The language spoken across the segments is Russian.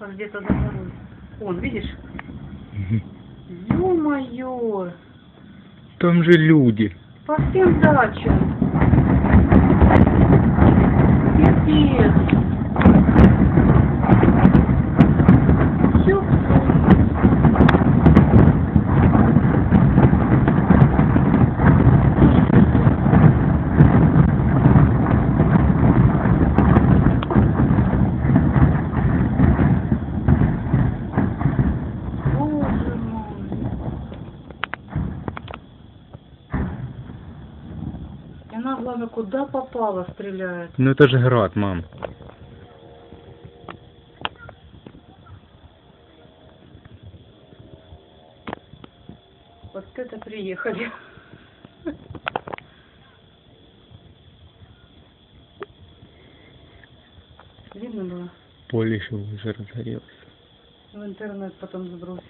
аж где-то загорелось. Вон, видишь? Ё-моё! Там же люди. По всем дачам. Она, главное, куда попала стреляет. Ну это же град, мам. Вот это приехали. Видно было? Поле что уже разгорелось. В интернет потом забросишь.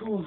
Фу.